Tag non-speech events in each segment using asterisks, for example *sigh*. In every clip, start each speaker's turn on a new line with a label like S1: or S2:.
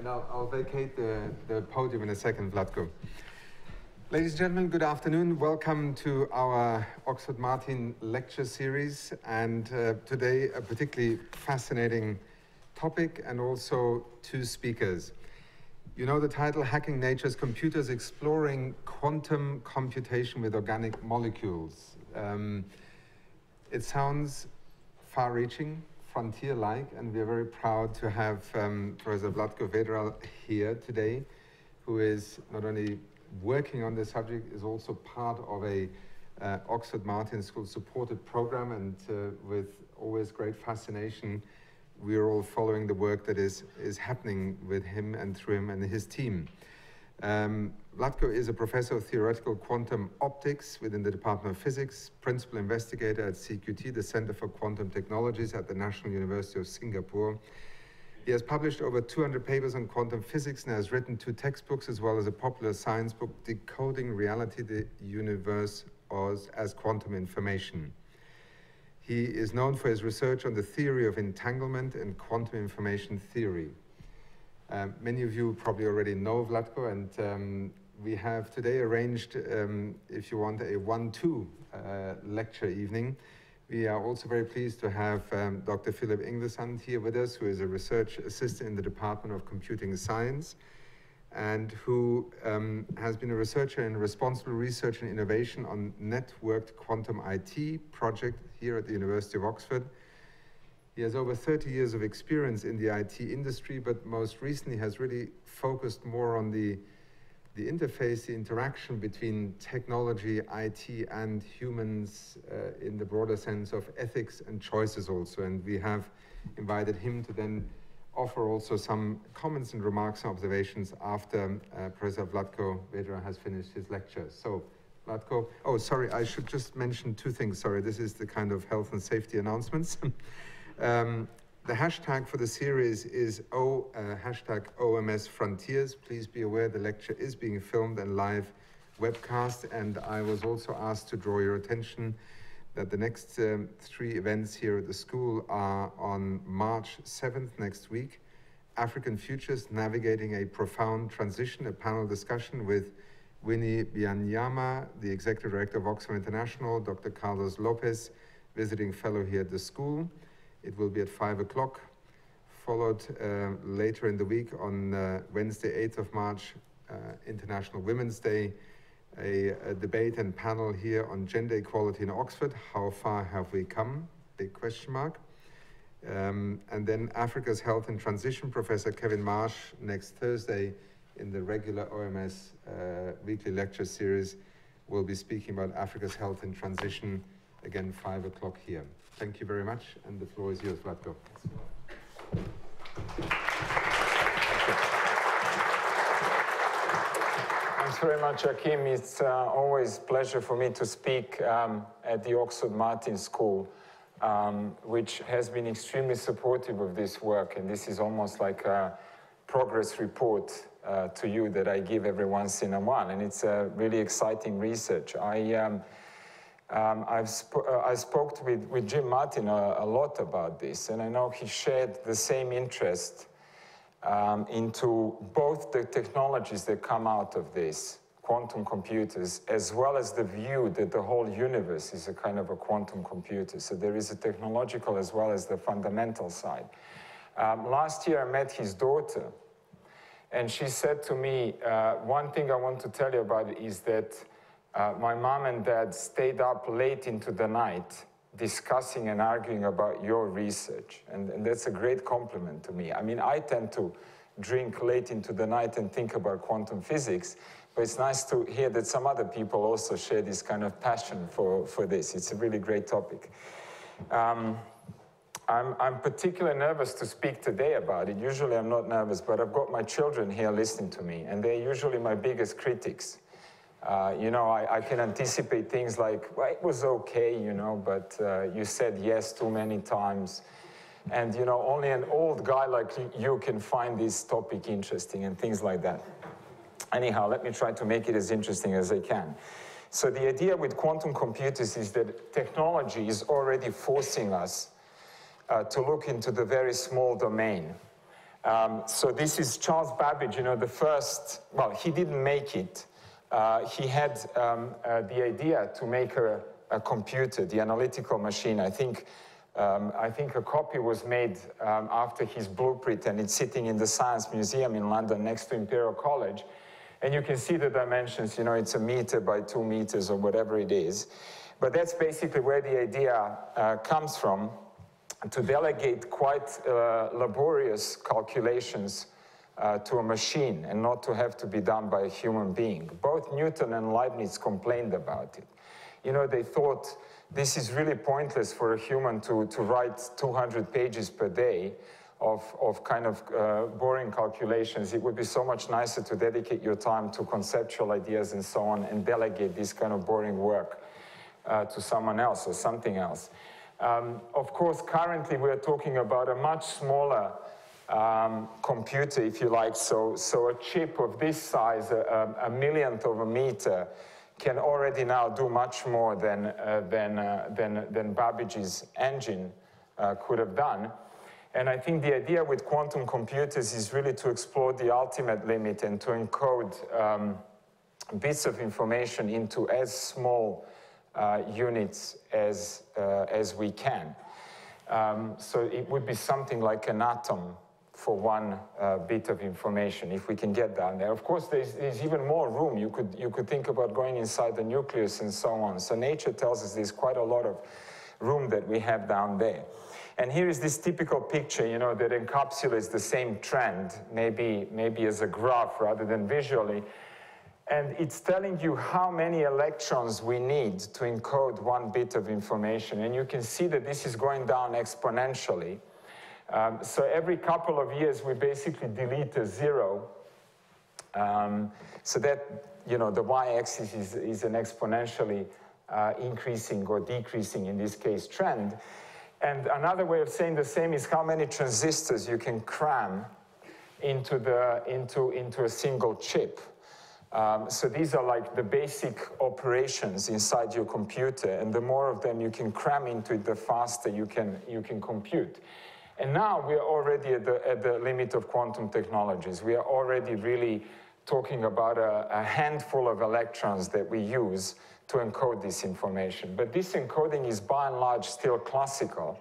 S1: and I'll, I'll vacate the, the podium in a second, Vlatko. Ladies and gentlemen, good afternoon. Welcome to our Oxford Martin lecture series. And uh, today, a particularly fascinating topic and also two speakers. You know the title Hacking Nature's Computers Exploring Quantum Computation with Organic Molecules. Um, it sounds far reaching, frontier like, and we're very proud to have um, Professor Vlatko Vedral here today, who is not only working on this subject is also part of a uh, Oxford Martin School supported program and uh, with always great fascination we are all following the work that is, is happening with him and through him and his team. Um, Vlatko is a professor of theoretical quantum optics within the Department of Physics, principal investigator at CQT, the Center for Quantum Technologies at the National University of Singapore, he has published over 200 papers on quantum physics and has written two textbooks as well as a popular science book, Decoding Reality, the Universe as Quantum Information. He is known for his research on the theory of entanglement and quantum information theory. Um, many of you probably already know Vlatko, and um, we have today arranged, um, if you want, a one-two uh, lecture evening we are also very pleased to have um, Dr. Philip Inglesant here with us, who is a research assistant in the Department of Computing Science and who um, has been a researcher in responsible research and innovation on networked quantum IT project here at the University of Oxford. He has over 30 years of experience in the IT industry, but most recently has really focused more on the the interface, the interaction between technology, IT, and humans uh, in the broader sense of ethics and choices also. And we have invited him to then offer also some comments and remarks and observations after uh, Professor Vlatko Vedral has finished his lecture. So, Vlatko, oh, sorry, I should just mention two things. Sorry, this is the kind of health and safety announcements. *laughs* um, the hashtag for the series is O, uh, hashtag OMS Frontiers. Please be aware the lecture is being filmed and live webcast. And I was also asked to draw your attention that the next um, three events here at the school are on March 7th next week. African Futures Navigating a Profound Transition, a panel discussion with Winnie Byanyima, the Executive Director of Oxfam International, Dr. Carlos Lopez, visiting fellow here at the school. It will be at 5 o'clock, followed uh, later in the week on uh, Wednesday, 8th of March, uh, International Women's Day, a, a, debate and panel here on gender equality in Oxford. How far have we come? Big question mark. Um, and then Africa's Health and Transition, Professor Kevin Marsh, next Thursday in the regular OMS uh, weekly lecture series, will be speaking about Africa's health and transition, again, 5 o'clock here. Thank you very much, and the floor is yours, Vlatko.
S2: Thanks very much, Achim. It's uh, always pleasure for me to speak um, at the Oxford Martin School, um, which has been extremely supportive of this work. And this is almost like a progress report uh, to you that I give every once in a while. And it's a really exciting research. I um, um, I've sp uh, I spoke with, with Jim Martin a, a, lot about this, and I know he shared the same interest um, into both the technologies that come out of this, quantum computers, as well as the view that the whole universe is a kind of a quantum computer. So there is a technological as well as the fundamental side. Um, last year I met his daughter, and she said to me, uh, one thing I want to tell you about is that uh, my mom and dad stayed up late into the night discussing and arguing about your research. And, and, that's a great compliment to me. I mean, I tend to drink late into the night and think about quantum physics, but it's nice to hear that some other people also share this kind of passion for, for this. It's a really great topic. Um, I'm, I'm particularly nervous to speak today about it. Usually I'm not nervous, but I've got my children here listening to me, and they're usually my biggest critics. Uh, you know, I, I, can anticipate things like, well, it was okay, you know, but uh, you said yes too many times. And, you know, only an old guy like you can find this topic interesting and things like that. Anyhow, let me try to make it as interesting as I can. So the idea with quantum computers is that technology is already forcing us uh, to look into the very small domain Um, so this is Charles Babbage, you know, the first, well, he didn't make it. Uh, he had um, uh, the idea to make a, a, computer, the analytical machine. I think, um, I think a copy was made um, after his blueprint and it's sitting in the Science Museum in London next to Imperial College. And you can see the dimensions, you know, it's a meter by two meters or whatever it is. But that's basically where the idea uh, comes from to delegate quite uh, laborious calculations uh, to a machine and not to have to be done by a human being. Both Newton and Leibniz complained about it. You know, they thought this is really pointless for a human to, to write 200 pages per day of, of kind of uh, boring calculations. It would be so much nicer to dedicate your time to conceptual ideas and so on and delegate this kind of boring work uh, to someone else or something else. Um, of course, currently we're talking about a much smaller um, computer, if you like. So, so a chip of this size, a, a, millionth of a meter, can already now do much more than, uh, than, uh, than, than Babbage's engine uh, could have done. And I think the idea with quantum computers is really to explore the ultimate limit and to encode um, bits of information into as small uh, units as, uh, as we can. Um, so it would be something like an atom for one uh, bit of information, if we can get down there. Of course, there's, there's, even more room. You could, you could think about going inside the nucleus and so on. So nature tells us there's quite a lot of room that we have down there. And here is this typical picture, you know, that encapsulates the same trend, maybe, maybe as a graph rather than visually. And it's telling you how many electrons we need to encode one bit of information. And you can see that this is going down exponentially. Um, so every couple of years, we basically delete a zero. Um, so that, you know, the y-axis is, is, an exponentially uh, increasing or decreasing, in this case, trend. And another way of saying the same is how many transistors you can cram into, the, into, into a single chip. Um, so these are like the basic operations inside your computer, and the more of them you can cram into it, the faster you can, you can compute. And now we are already at the, at the limit of quantum technologies. We are already really talking about a, a handful of electrons that we use to encode this information. But this encoding is by and large still classical.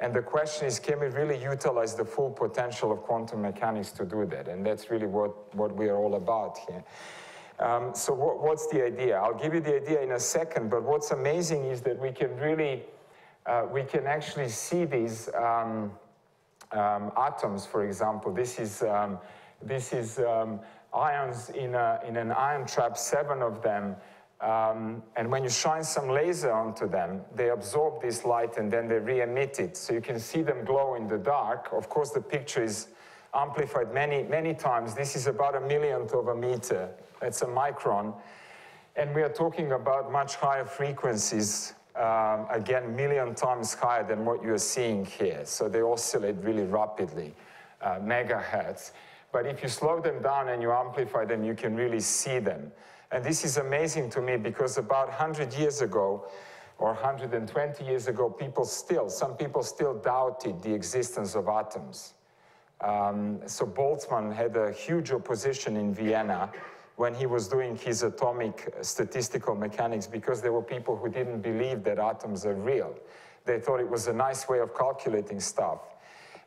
S2: And the question is, can we really utilize the full potential of quantum mechanics to do that? And that's really what, what we are all about here. Um, so what, what's the idea? I'll give you the idea in a second, but what's amazing is that we can really, uh, we can actually see these um, um, atoms, for example. This is, um, this is um, ions in, a, in an ion trap, seven of them, um, and when you shine some laser onto them, they absorb this light and then they re-emit it. So you can see them glow in the dark. Of course, the picture is amplified many, many times. This is about a millionth of a meter. That's a micron. And we are talking about much higher frequencies, um, again, million times higher than what you're seeing here. So they oscillate really rapidly, uh, megahertz. But if you slow them down and you amplify them, you can really see them. And this is amazing to me because about 100 years ago, or 120 years ago, people still, some people still doubted the existence of atoms. Um, so Boltzmann had a huge opposition in Vienna when he was doing his atomic statistical mechanics because there were people who didn't believe that atoms are real. They thought it was a nice way of calculating stuff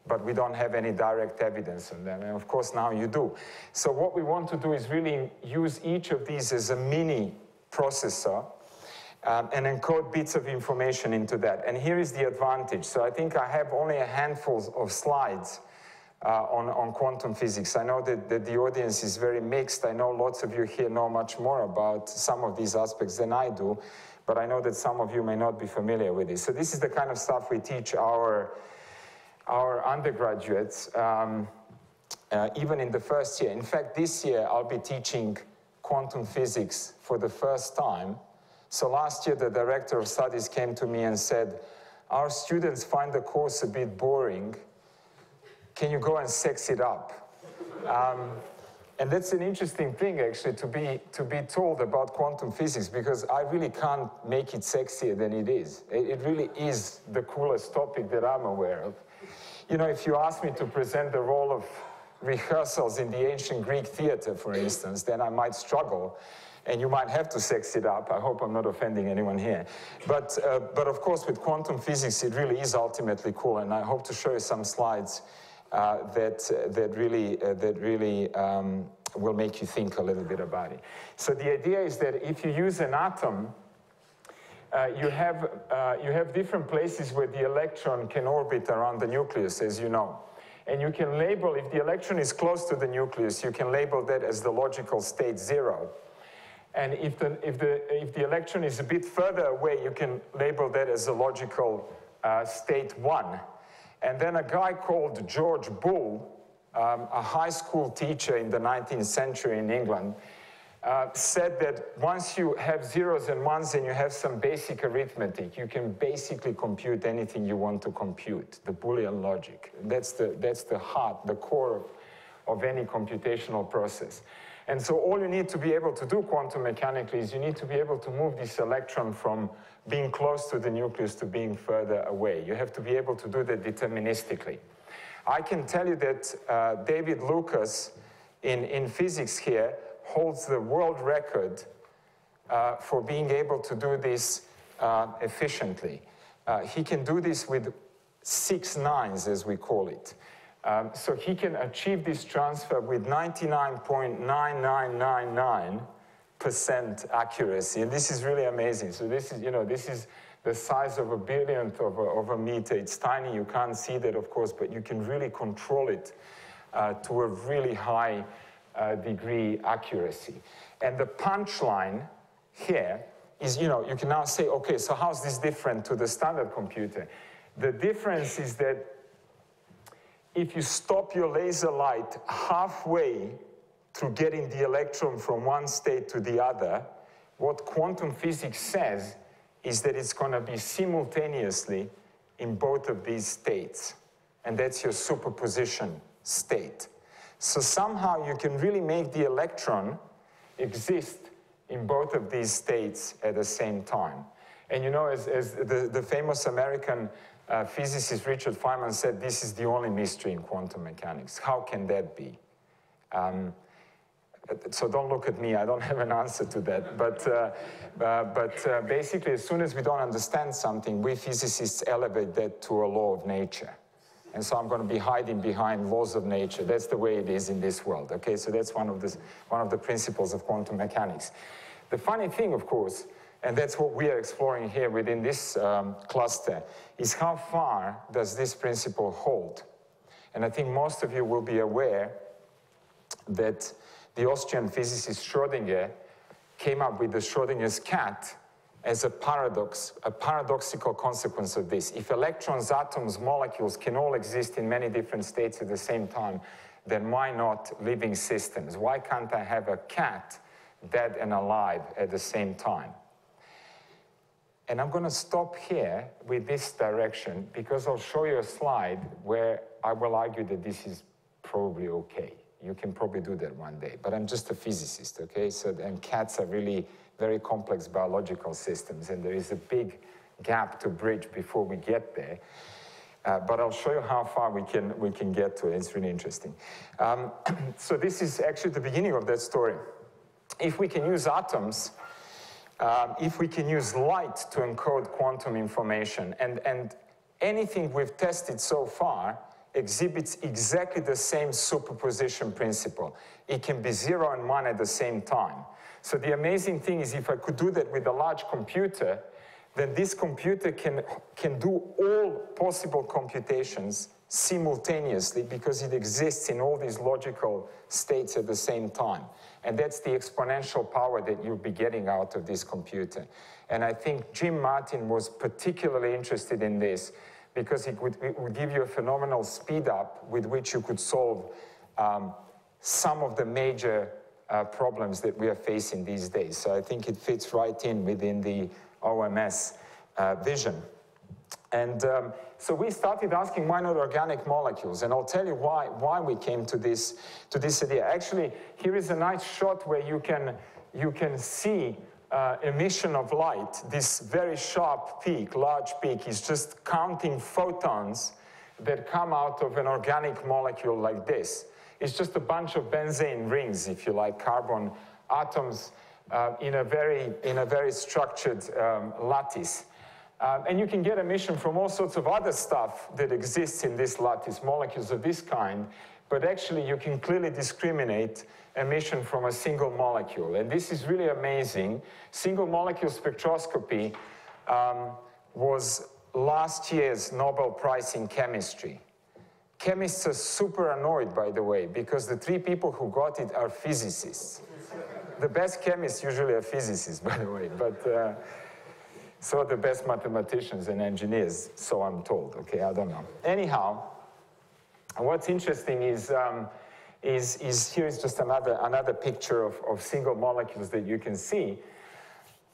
S2: but we don't have any direct evidence on them. And of course, now you do. So what we want to do is really use each of these as a mini processor um, and encode bits of information into that. And here is the advantage. So I think I have only a handful of slides uh, on, on quantum physics. I know that, that the audience is very mixed. I know lots of you here know much more about some of these aspects than I do, but I know that some of you may not be familiar with this. So this is the kind of stuff we teach our our undergraduates, um, uh, even in the first year. In fact, this year I'll be teaching quantum physics for the first time. So last year the director of studies came to me and said, our students find the course a bit boring. Can you go and sex it up? Um, and that's an interesting thing, actually, to be, to be told about quantum physics, because I really can't make it sexier than it is. It, it really is the coolest topic that I'm aware of. you know, if you ask me to present the role of rehearsals in the ancient Greek theater, for instance, then I might struggle and you might have to sex it up. I hope I'm not offending anyone here. But, uh, but of course, with quantum physics, it really is ultimately cool, and I hope to show you some slides uh, that, that really, uh, that really um, will make you think a little bit about it. So the idea is that if you use an atom, uh, you, have, uh, you have different places where the electron can orbit around the nucleus, as you know. And you can label, if the electron is close to the nucleus, you can label that as the logical state zero. And if the, if the, if the electron is a bit further away, you can label that as a logical uh, state one. And then a guy called George Boole, um, a high school teacher in the 19th century in England, uh, said that once you have zeros and ones and you have some basic arithmetic, you can basically compute anything you want to compute, the Boolean logic. That's the, that's the heart, the core of, of any computational process. And so all you need to be able to do quantum mechanically is you need to be able to move this electron from being close to the nucleus to being further away. You have to be able to do that deterministically. I can tell you that uh, David Lucas in, in physics here holds the world record uh, for being able to do this uh, efficiently. Uh, he can do this with six nines, as we call it. Um, so he can achieve this transfer with 99.9999% accuracy. And this is really amazing. So this is, you know, this is the size of a billionth of a, of a meter. It's tiny, you can't see that, of course, but you can really control it uh, to a really high uh, degree accuracy. And the punchline here is, you know, you can now say, okay, so how's this different to the standard computer? The difference is that if you stop your laser light halfway through getting the electron from one state to the other, what quantum physics says is that it's going to be simultaneously in both of these states. And that's your superposition state. So somehow you can really make the electron exist in both of these states at the same time. And you know, as, as the, the famous American uh, physicist Richard Feynman said, this is the only mystery in quantum mechanics. How can that be? Um, so don't look at me, I don't *laughs* have an answer to that. But, uh, uh, but uh, basically, as soon as we don't understand something, we physicists elevate that to a law of nature. And so I'm going to be hiding behind laws of nature. That's the way it is in this world. Okay, so that's one of the, one of the principles of quantum mechanics. The funny thing, of course, and that's what we are exploring here within this um, cluster, is how far does this principle hold? And I think most of you will be aware that the Austrian physicist Schrödinger came up with the Schrödinger's cat as a paradox, a paradoxical consequence of this. If electrons, atoms, molecules can all exist in many different states at the same time, then why not living systems? Why can't I have a cat dead and alive at the same time? And I'm going to stop here with this direction because I'll show you a slide where I will argue that this is probably okay. You can probably do that one day, but I'm just a physicist, okay? So, and cats are really very complex biological systems, and there is a big gap to bridge before we get there. Uh, but I'll show you how far we can, we can get to it. It's really interesting. Um, *clears throat* so this is actually the beginning of that story. If we can use atoms, um, if we can use light to encode quantum information, and, and anything we've tested so far exhibits exactly the same superposition principle. It can be zero and one at the same time. So the amazing thing is if I could do that with a large computer, then this computer can, can do all possible computations simultaneously because it exists in all these logical states at the same time. And that's the exponential power that you'll be getting out of this computer. And I think Jim Martin was particularly interested in this because it would, it would give you a phenomenal speed up with which you could solve um, some of the major uh, problems that we are facing these days. So I think it fits right in within the OMS uh, vision. And um, so we started asking why not organic molecules, and I'll tell you why, why we came to this, to this idea. Actually, here is a nice shot where you can, you can see uh, emission of light. This very sharp peak, large peak, is just counting photons that come out of an organic molecule like this. It's just a bunch of benzene rings, if you like, carbon atoms uh, in, a very, in a very structured um, lattice. Um, and you can get emission from all sorts of other stuff that exists in this lattice, molecules of this kind, but actually you can clearly discriminate emission from a single molecule. And this is really amazing. Single molecule spectroscopy um, was last year's Nobel Prize in chemistry. Chemists are super annoyed, by the way, because the three people who got it are physicists. the best chemists usually are physicists, *laughs* by the way, but uh, so the best mathematicians and engineers, so I'm told, okay, I don't know. Anyhow, what's interesting is, um, is, is here is just another, another picture of, of single molecules that you can see.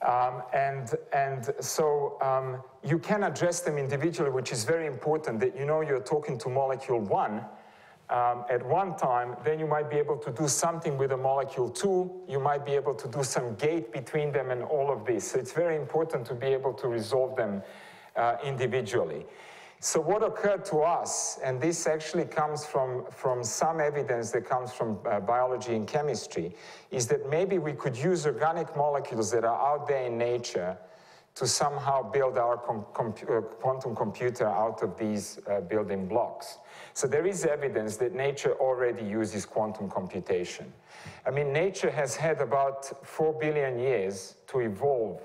S2: Um, and, and so um, you can address them individually, which is very important that you know you're talking to molecule one um, at one time, then you might be able to do something with a molecule two, you might be able to do some gate between them and all of this. So it's very important to be able to resolve them uh, individually. So what occurred to us, and this actually comes from, from some evidence that comes from uh, biology and chemistry, is that maybe we could use organic molecules that are out there in nature to somehow build our com com uh, quantum computer out of these uh, building blocks. So there is evidence that nature already uses quantum computation. I mean, nature has had about 4 billion years to evolve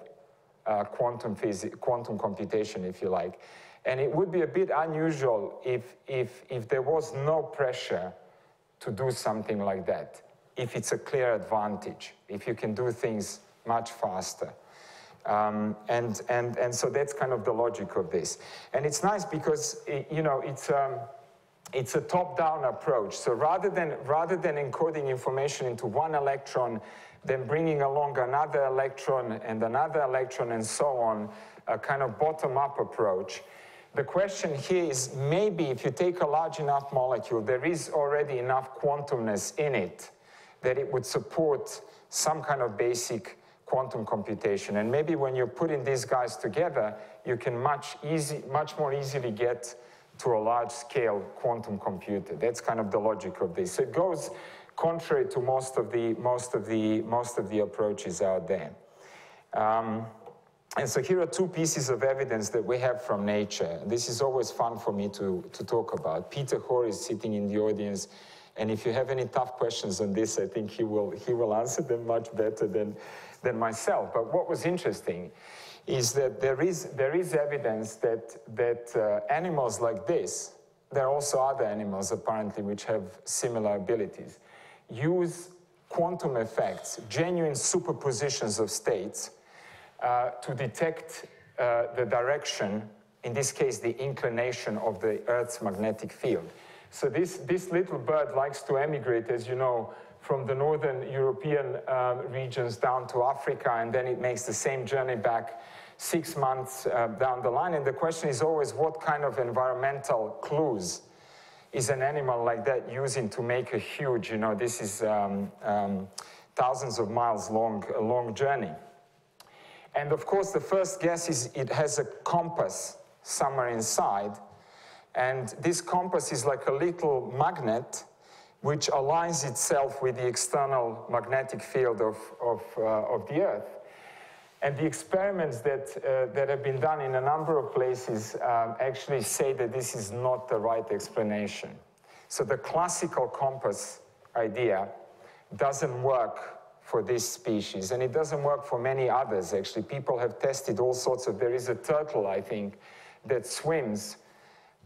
S2: uh, quantum, quantum computation, if you like. And it would be a bit unusual if, if, if there was no pressure to do something like that, if it's a clear advantage, if you can do things much faster. Um, and, and, and so that's kind of the logic of this. And it's nice because, it, you know, it's, um, it's a top-down approach. So rather than, rather than encoding information into one electron, then bringing along another electron and another electron and so on, a kind of bottom-up approach, the question here is maybe if you take a large enough molecule, there is already enough quantumness in it that it would support some kind of basic quantum computation. And maybe when you're putting these guys together, you can much, easy, much more easily get to a large scale quantum computer. That's kind of the logic of this. So it goes contrary to most of the, most of the, most of the approaches out there. Um, and so here are two pieces of evidence that we have from nature. This is always fun for me to, to talk about. Peter Hore is sitting in the audience, and if you have any tough questions on this, I think he will, he will answer them much better than, than myself. But what was interesting is that there is, there is evidence that, that uh, animals like this, there are also other animals apparently which have similar abilities, use quantum effects, genuine superpositions of states, uh, to detect uh, the direction, in this case, the inclination of the Earth's magnetic field. So this, this little bird likes to emigrate, as you know, from the northern European uh, regions down to Africa, and then it makes the same journey back six months uh, down the line. And the question is always what kind of environmental clues is an animal like that using to make a huge, you know, this is um, um, thousands of miles long, long journey. And of course, the first guess is it has a compass somewhere inside. And this compass is like a little magnet which aligns itself with the external magnetic field of, of, uh, of the Earth. And the experiments that, uh, that have been done in a number of places um, actually say that this is not the right explanation. So the classical compass idea doesn't work for this species, and it doesn't work for many others, actually. People have tested all sorts of, there is a turtle, I think, that swims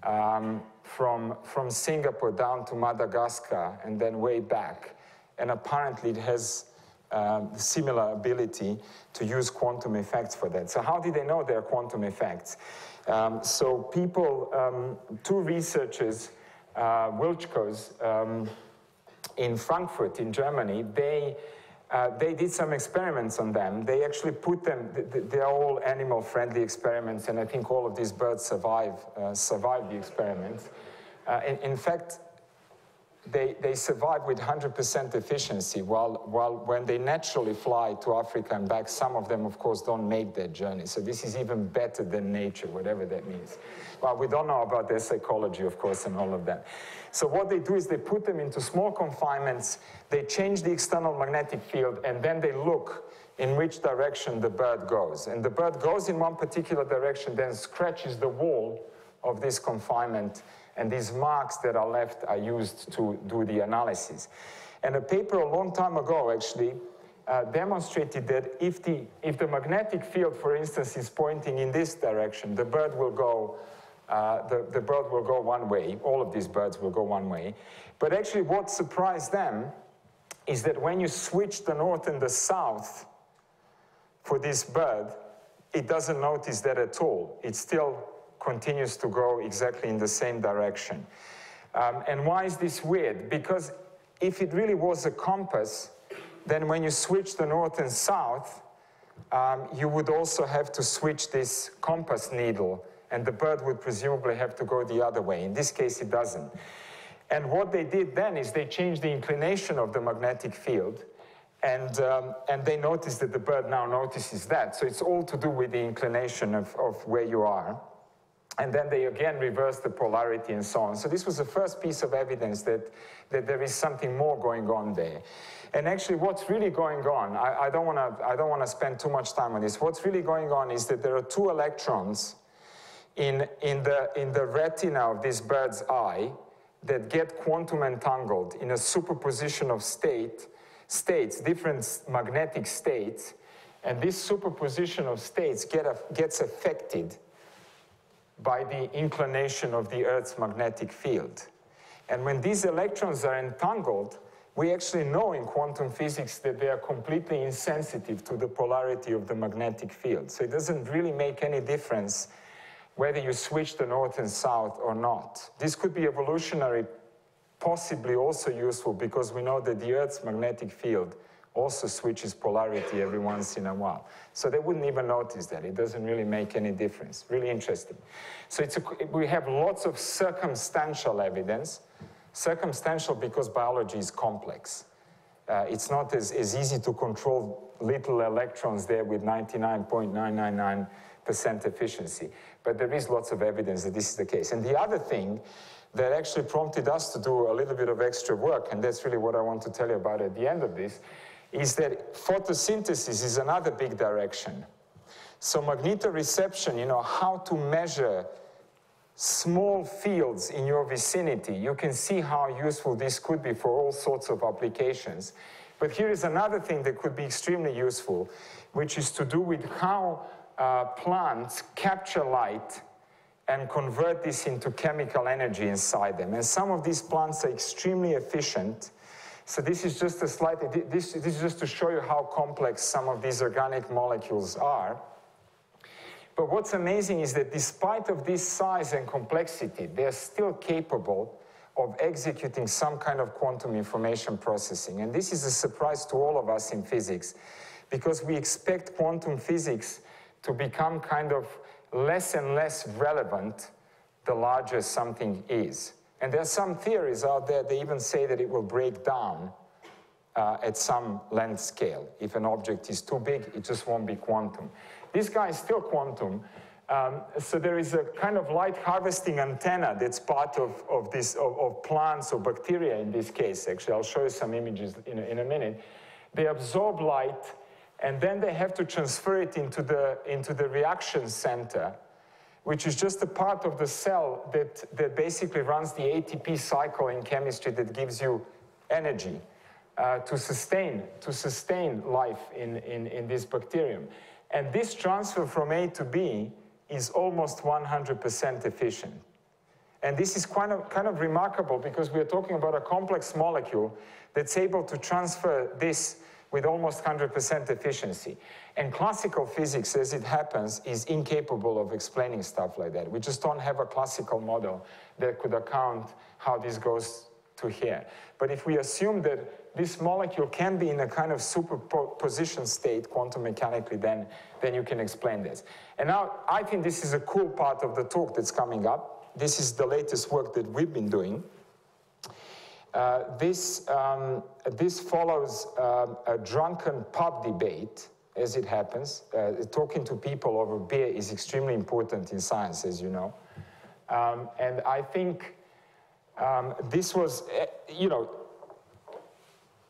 S2: um, from, from Singapore down to Madagascar and then way back. And apparently it has um, similar ability to use quantum effects for that. So how did they know they're quantum effects? Um, so people, um, two researchers, uh, Wiltschkos, um, in Frankfurt in Germany, they uh, they did some experiments on them. They actually put them, they're all animal-friendly experiments, and I think all of these birds survive, uh, survive the experiments. Uh, in, in, fact, they, they survive with 100% efficiency, while, while when they naturally fly to Africa and back, some of them, of course, don't make that journey. So this is even better than nature, whatever that means. Well, we don't know about their psychology, of course, and all of that. So what they do is they put them into small confinements, they change the external magnetic field, and then they look in which direction the bird goes. And the bird goes in one particular direction, then scratches the wall of this confinement and these marks that are left are used to do the analysis. And a paper a long time ago actually uh, demonstrated that if the, if the magnetic field, for instance, is pointing in this direction, the bird will go, uh, the, the bird will go one way, all of these birds will go one way. But actually what surprised them is that when you switch the north and the south for this bird, it doesn't notice that at all. It still continues to go exactly in the same direction. Um, and why is this weird? Because if it really was a compass, then when you switch the north and south, um, you would also have to switch this compass needle, and the bird would presumably have to go the other way. In this case, it doesn't. And what they did then is they changed the inclination of the magnetic field, and, um, and they noticed that the bird now notices that. So it's all to do with the inclination of, of where you are. And then they again reverse the polarity and so on. So this was the first piece of evidence that, that there is something more going on there. And actually what's really going on, I, I don't want to spend too much time on this, what's really going on is that there are two electrons in, in, the, in the retina of this bird's eye that get quantum entangled in a superposition of state, states, different magnetic states, and this superposition of states get gets affected by the inclination of the Earth's magnetic field. And when these electrons are entangled, we actually know in quantum physics that they are completely insensitive to the polarity of the magnetic field. So it doesn't really make any difference whether you switch the north and south or not. This could be evolutionary, possibly also useful because we know that the Earth's magnetic field also switches polarity every once in a while. So they wouldn't even notice that. It doesn't really make any difference. Really interesting. So it's a, we have lots of circumstantial evidence. Circumstantial because biology is complex. Uh, it's not as, as easy to control little electrons there with 99.999% efficiency. But there is lots of evidence that this is the case. And the other thing that actually prompted us to do a little bit of extra work, and that's really what I want to tell you about at the end of this, is that photosynthesis is another big direction. So magnetoreception, you know, how to measure small fields in your vicinity, you can see how useful this could be for all sorts of applications. But here is another thing that could be extremely useful, which is to do with how uh, plants capture light and convert this into chemical energy inside them. And some of these plants are extremely efficient so this is just a slide, this, this is just to show you how complex some of these organic molecules are. But what's amazing is that despite of this size and complexity, they're still capable of executing some kind of quantum information processing. And this is a surprise to all of us in physics, because we expect quantum physics to become kind of less and less relevant the larger something is. And there are some theories out there, they even say that it will break down uh, at some length scale. If an object is too big, it just won't be quantum. This guy is still quantum. Um, so there is a kind of light harvesting antenna that's part of, of, this, of, of, plants or bacteria in this case. Actually, I'll show you some images in a, in a minute. They absorb light and then they have to transfer it into the, into the reaction center which is just a part of the cell that, that basically runs the ATP cycle in chemistry that gives you energy uh, to, sustain, to sustain life in, in, in this bacterium. And this transfer from A to B is almost 100% efficient. And this is kind of, kind of remarkable because we are talking about a complex molecule that's able to transfer this with almost 100% efficiency. And classical physics, as it happens, is incapable of explaining stuff like that. We just don't have a classical model that could account how this goes to here. But if we assume that this molecule can be in a kind of superposition state quantum mechanically, then, then you can explain this. And now I think this is a cool part of the talk that's coming up. This is the latest work that we've been doing. Uh, this, um, this follows um, a drunken pub debate, as it happens. Uh, talking to people over beer is extremely important in science, as you know. Um, and I think um, this was, uh, you know,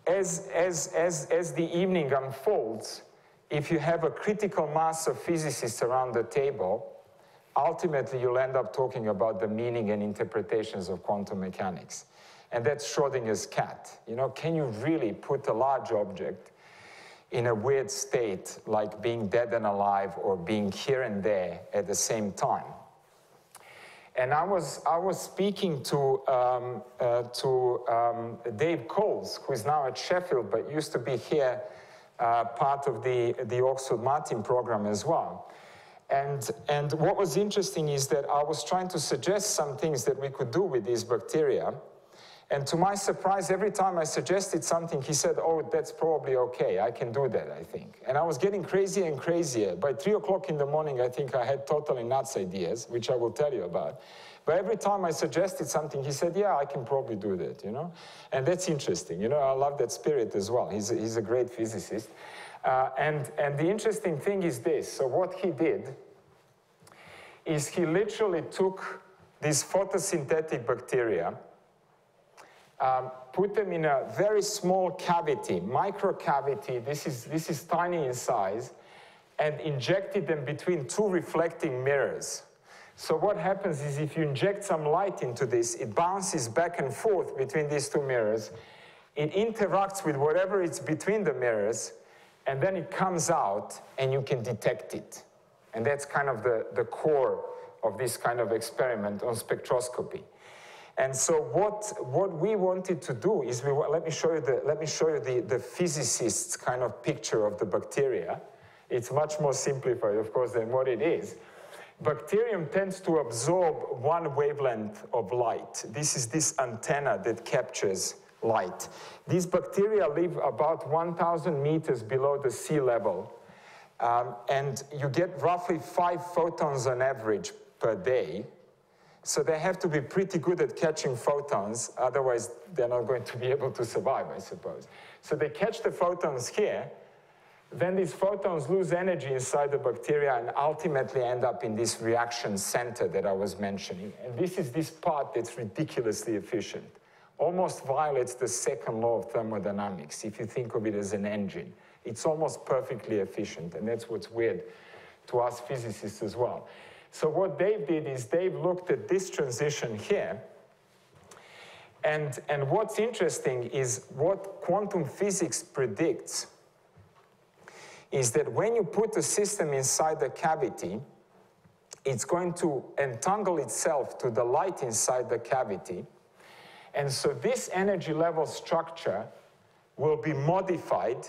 S2: as, as, as, as the evening unfolds, if you have a critical mass of physicists around the table, ultimately you'll end up talking about the meaning and interpretations of quantum mechanics. And that's Schrodinger's cat. You know, can you really put a large object in a weird state like being dead and alive or being here and there at the same time? And I was, I was speaking to, um, uh, to um, Dave Coles, who is now at Sheffield, but used to be here uh, part of the, the Oxford Martin program as well. And, and what was interesting is that I was trying to suggest some things that we could do with these bacteria. And to my surprise, every time I suggested something, he said, Oh, that's probably okay. I can do that, I think. And I was getting crazier and crazier. By three o'clock in the morning, I think I had totally nuts ideas, which I will tell you about. But every time I suggested something, he said, Yeah, I can probably do that, you know? And that's interesting. You know, I love that spirit as well. He's a, he's a great physicist. Uh, and, and the interesting thing is this so, what he did is he literally took these photosynthetic bacteria um, put them in a very small cavity, microcavity, this is, this is tiny in size, and injected them between two reflecting mirrors. So what happens is if you inject some light into this, it bounces back and forth between these two mirrors, it interacts with whatever is between the mirrors, and then it comes out and you can detect it. And that's kind of the, the core of this kind of experiment on spectroscopy. And so what, what we wanted to do is, we, let me show you, the, let me show you the, the physicist's kind of picture of the bacteria. It's much more simplified, of course, than what it is. Bacterium tends to absorb one wavelength of light. This is this antenna that captures light. These bacteria live about 1,000 meters below the sea level. Um, and you get roughly five photons on average per day. So they have to be pretty good at catching photons, otherwise they're not going to be able to survive, I suppose. So they catch the photons here, then these photons lose energy inside the bacteria and ultimately end up in this reaction center that I was mentioning. And this is this part that's ridiculously efficient. Almost violates the second law of thermodynamics, if you think of it as an engine. It's almost perfectly efficient, and that's what's weird to us physicists as well. So what Dave did is Dave looked at this transition here. And, and what's interesting is what quantum physics predicts is that when you put a system inside the cavity, it's going to entangle itself to the light inside the cavity. And so this energy level structure will be modified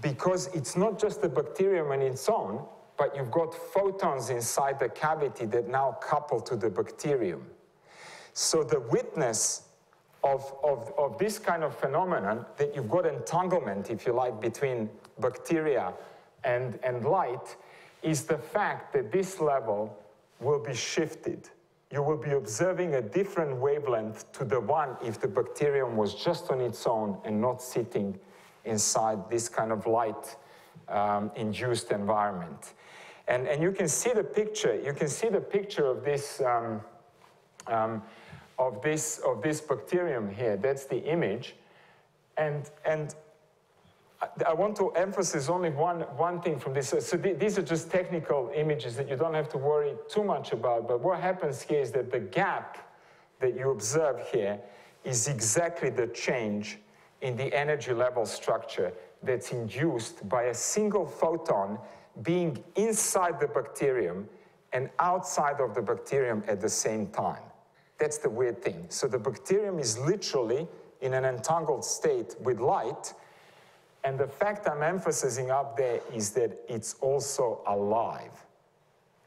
S2: because it's not just the bacterium on its own, but you've got photons inside the cavity that now couple to the bacterium. So the witness of, of, of this kind of phenomenon, that you've got entanglement, if you like, between bacteria and, and light, is the fact that this level will be shifted. You will be observing a different wavelength to the one if the bacterium was just on its own and not sitting inside this kind of light um, induced environment. And, and you can see the picture, you can see the picture of this, um, um, of this, of this bacterium here. That's the image. And, and I want to emphasize only one, one thing from this. So th these are just technical images that you don't have to worry too much about. But what happens here is that the gap that you observe here is exactly the change in the energy level structure that's induced by a single photon being inside the bacterium and outside of the bacterium at the same time. That's the weird thing. So the bacterium is literally in an entangled state with light, and the fact I'm emphasizing up there is that it's also alive.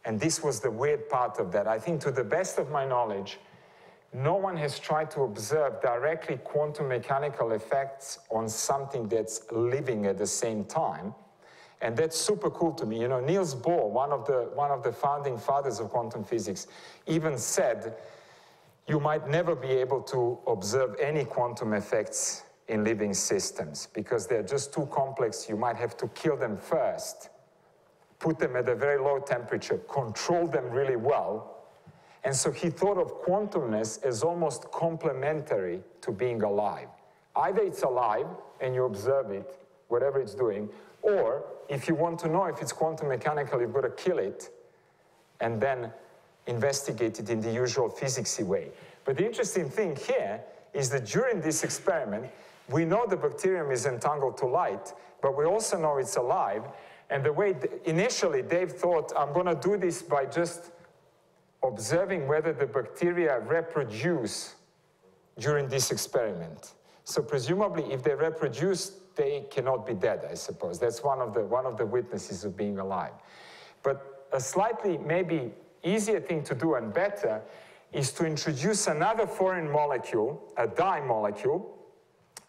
S2: And this was the weird part of that. I think, to the best of my knowledge, no one has tried to observe directly quantum mechanical effects on something that's living at the same time. And that's super cool to me. You know, Niels Bohr, one of the, one of the founding fathers of quantum physics, even said, you might never be able to observe any quantum effects in living systems because they're just too complex. You might have to kill them first, put them at a very low temperature, control them really well. And so he thought of quantumness as almost complementary to being alive. Either it's alive and you observe it, whatever it's doing, or if you want to know if it's quantum mechanical, you've got to kill it and then investigate it in the usual physicsy way. But the interesting thing here is that during this experiment, we know the bacterium is entangled to light, but we also know it's alive. And the way, initially, Dave thought, I'm going to do this by just observing whether the bacteria reproduce during this experiment. So presumably, if they reproduce, they cannot be dead, I suppose. That's one of the, one of the witnesses of being alive. But a slightly, maybe easier thing to do and better is to introduce another foreign molecule, a dye molecule,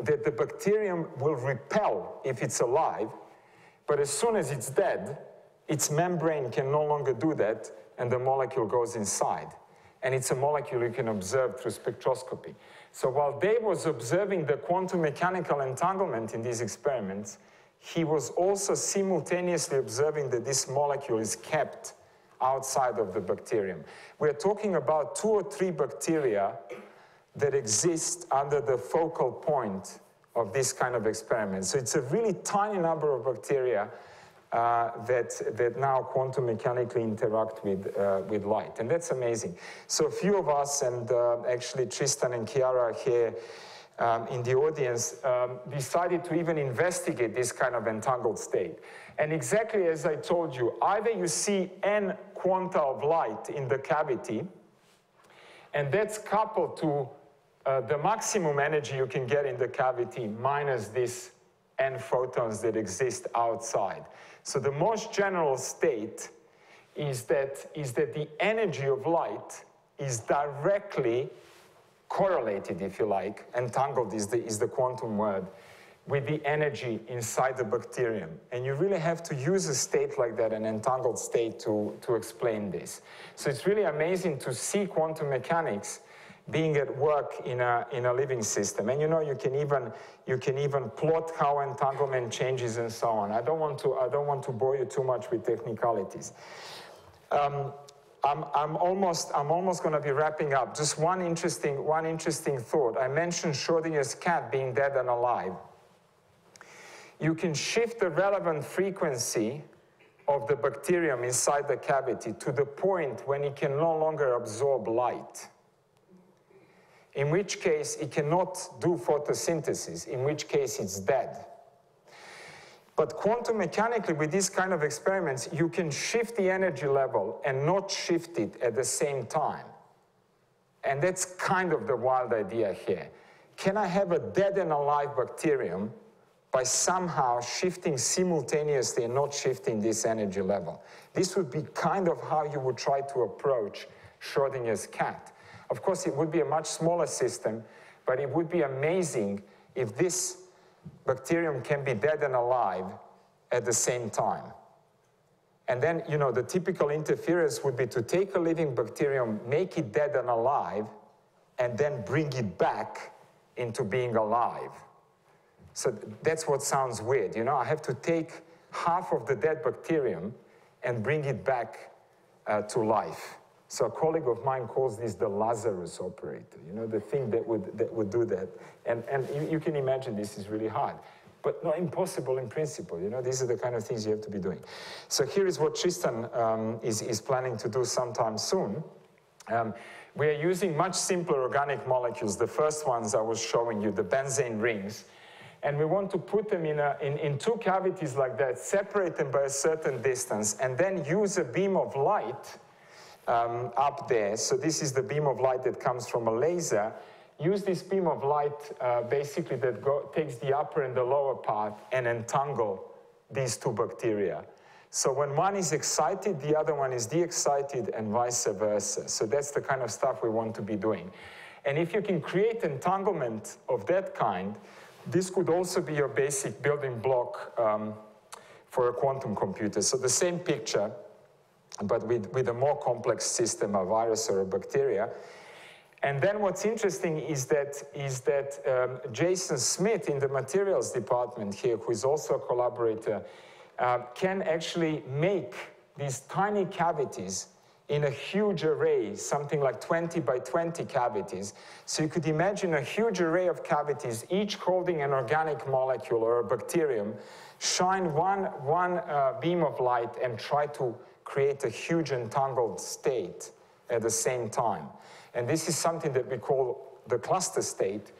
S2: that the bacterium will repel if it's alive, but as soon as it's dead, its membrane can no longer do that, and the molecule goes inside. And it's a molecule you can observe through spectroscopy. So while Dave was observing the quantum mechanical entanglement in these experiments, he was also simultaneously observing that this molecule is kept outside of the bacterium. We're talking about two or three bacteria that exist under the focal point of this kind of experiment. So it's a really tiny number of bacteria uh, that, that now quantum mechanically interact with, uh, with light. And that's amazing. So a few of us, and uh, actually Tristan and Chiara here um, in the audience, um, decided to even investigate this kind of entangled state. And exactly as I told you, either you see n quanta of light in the cavity, and that's coupled to uh, the maximum energy you can get in the cavity minus these n photons that exist outside. So the most general state is that, is that the energy of light is directly correlated, if you like, entangled is the, is the quantum word, with the energy inside the bacterium. And you really have to use a state like that, an entangled state, to, to explain this. So it's really amazing to see quantum mechanics being at work in a, in a living system. And you know, you can even, you can even plot how entanglement changes and so on. I don't want to, I don't want to bore you too much with technicalities. Um, I'm, I'm, almost, I'm almost going to be wrapping up. Just one interesting, one interesting thought. I mentioned Schrodinger's cat being dead and alive you can shift the relevant frequency of the bacterium inside the cavity to the point when it can no longer absorb light. In which case, it cannot do photosynthesis, in which case it's dead. But quantum mechanically, with these kind of experiments, you can shift the energy level and not shift it at the same time. And that's kind of the wild idea here. Can I have a dead and alive bacterium by somehow shifting simultaneously and not shifting this energy level. This would be kind of how you would try to approach Schrodinger's cat. Of course, it would be a much smaller system, but it would be amazing if this bacterium can be dead and alive at the same time. And then, you know, the typical interference would be to take a living bacterium, make it dead and alive, and then bring it back into being alive. So that's what sounds weird. You know, I have to take half of the dead bacterium and bring it back uh, to life. So a colleague of mine calls this the Lazarus operator, you know, the thing that would, that would do that. And, and you, you can imagine this is really hard, but not impossible in principle. You know, these are the kind of things you have to be doing. So here is what Tristan um, is, is planning to do sometime soon. Um, we are using much simpler organic molecules. The first ones I was showing you, the benzene rings, and we want to put them in, a, in, in two cavities like that, separate them by a certain distance, and then use a beam of light um, up there. So this is the beam of light that comes from a laser. Use this beam of light uh, basically that go, takes the upper and the lower part and entangle these two bacteria. So when one is excited, the other one is de-excited and vice versa. So that's the kind of stuff we want to be doing. And if you can create entanglement of that kind, this could also be your basic building block um, for a quantum computer. So the same picture, but with, with a more complex system, a virus or a bacteria. And then what's interesting is that, is that um, Jason Smith in the materials department here, who is also a collaborator, uh, can actually make these tiny cavities in a huge array, something like 20 by 20 cavities. So you could imagine a huge array of cavities, each holding an organic molecule or a bacterium, shine one, one uh, beam of light and try to create a huge entangled state at the same time. And this is something that we call the cluster state,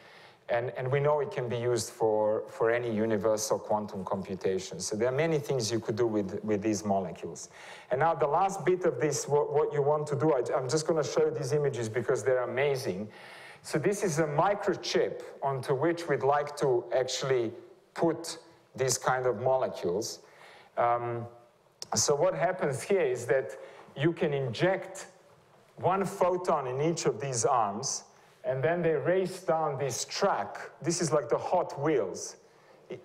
S2: and, and we know it can be used for, for any universal quantum computation. So there are many things you could do with, with these molecules. And now the last bit of this, what, what you want to do, I, I'm just going to show you these images because they're amazing. So this is a microchip onto which we'd like to actually put these kind of molecules. Um, so what happens here is that you can inject one photon in each of these arms, and then they race down this track. This is like the Hot Wheels.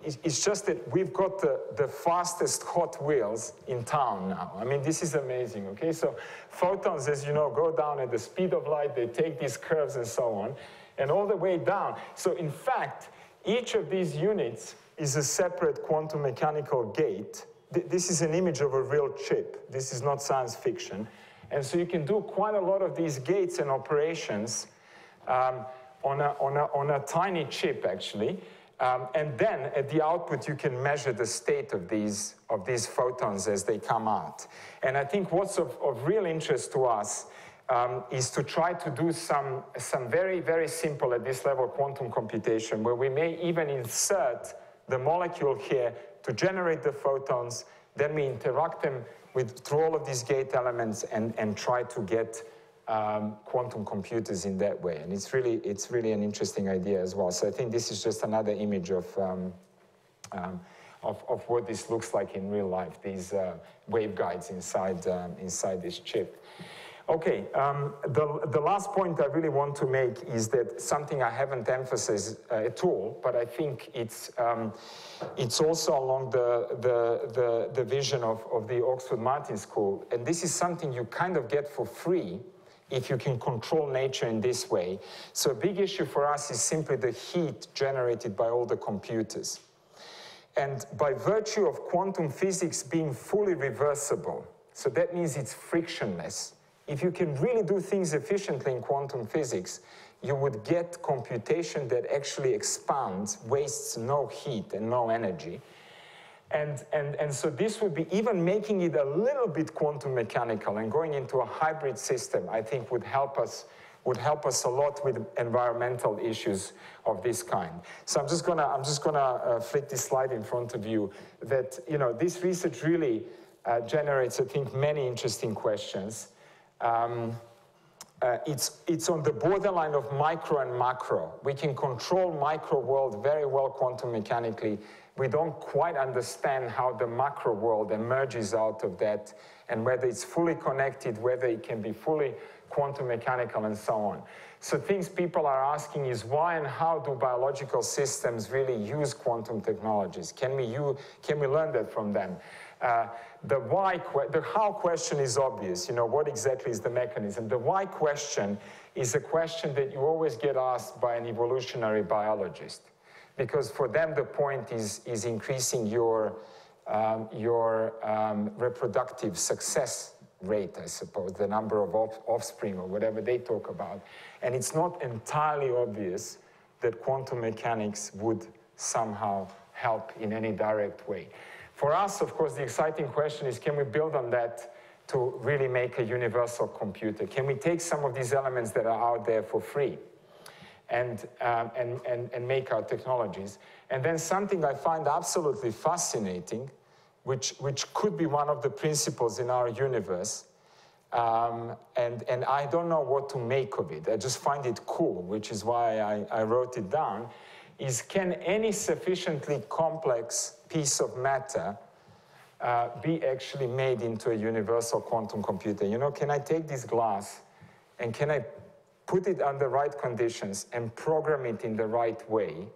S2: It's just that we've got the, the fastest Hot Wheels in town now. I mean, this is amazing, okay? So photons, as you know, go down at the speed of light, they take these curves and so on, and all the way down. So in fact, each of these units is a separate quantum mechanical gate. This is an image of a real chip. This is not science fiction. And so you can do quite a lot of these gates and operations um, on, a, on, a, on a tiny chip, actually. Um, and then at the output, you can measure the state of these, of these photons as they come out. And I think what's of, of real interest to us um, is to try to do some, some very, very simple at this level quantum computation where we may even insert the molecule here to generate the photons, then we interact them with, through all of these gate elements and, and try to get um, quantum computers in that way. And it's really, it's really an interesting idea as well. So I think this is just another image of, um, um, of, of, what this looks like in real life, these uh, waveguides inside, um, inside this chip. Okay, um, the, the last point I really want to make is that something I haven't emphasized uh, at all, but I think it's, um, it's also along the, the, the, the vision of, of the Oxford Martin School. And this is something you kind of get for free if you can control nature in this way. So a big issue for us is simply the heat generated by all the computers. And by virtue of quantum physics being fully reversible, so that means it's frictionless, if you can really do things efficiently in quantum physics, you would get computation that actually expands, wastes no heat and no energy. And, and, and so this would be even making it a little bit quantum mechanical and going into a hybrid system, I think would help us would help us a lot with environmental issues of this kind. So I'm just gonna, I'm just gonna uh, this slide in front of you that, you know, this research really uh, generates, I think, many interesting questions. Um, uh, it's, it's on the borderline of micro and macro. We can control micro world very well quantum mechanically. We don't quite understand how the macro world emerges out of that and whether it's fully connected, whether it can be fully quantum mechanical and so on. So things people are asking is why and how do biological systems really use quantum technologies? Can we, use, can we learn that from them? Uh, the why, the how question is obvious, you know, what exactly is the mechanism? The why question is a question that you always get asked by an evolutionary biologist. Because for them, the point is, is increasing your, um, your um, reproductive success rate, I suppose, the number of offspring or whatever they talk about. And it's not entirely obvious that quantum mechanics would somehow help in any direct way. For us, of course, the exciting question is can we build on that to really make a universal computer? Can we take some of these elements that are out there for free and, um, and, and, and make our technologies? And then something I find absolutely fascinating, which, which could be one of the principles in our universe, um, and, and I don't know what to make of it. I just find it cool, which is why I, I wrote it down, is can any sufficiently complex piece of matter uh, be actually made into a universal quantum computer. You know, can I take this glass and can I put it under right conditions and program it in the right way